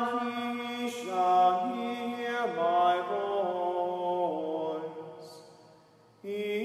he shall hear my voice. He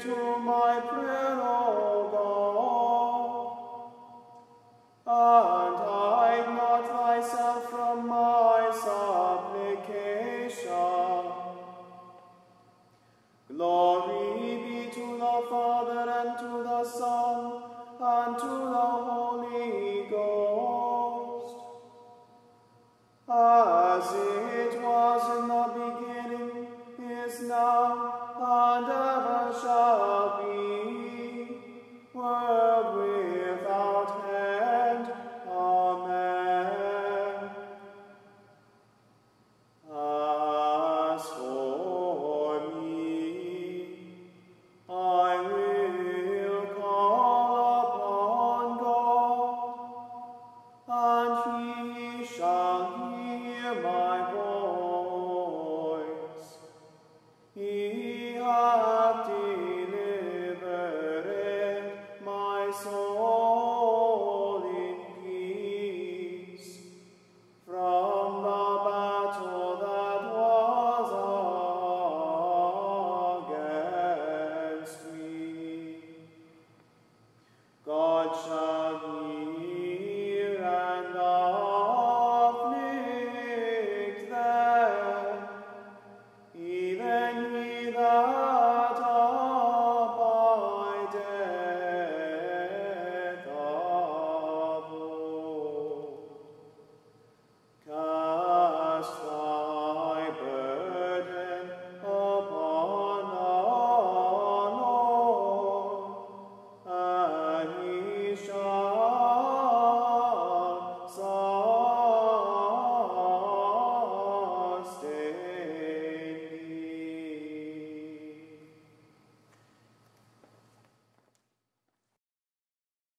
to my prayer, O God, and hide not thyself from my supplication. Glory be to the Father, and to the Son, and to the Holy is now, and ever shall be, world God shall